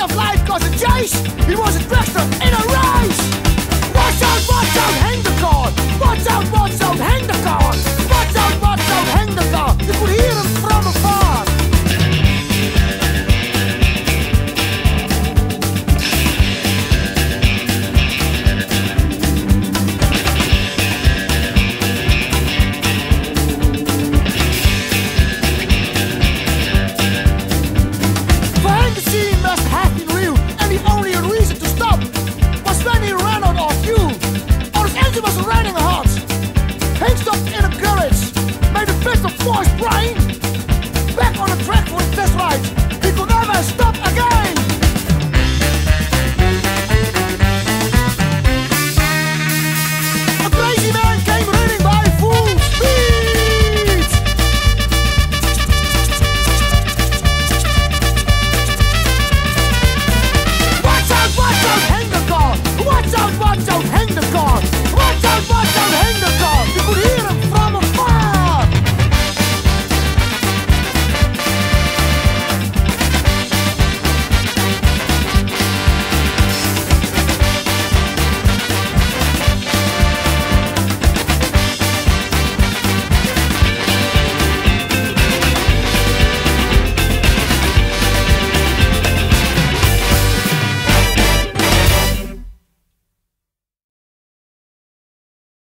of life goes a chase. He was a dragster in a race.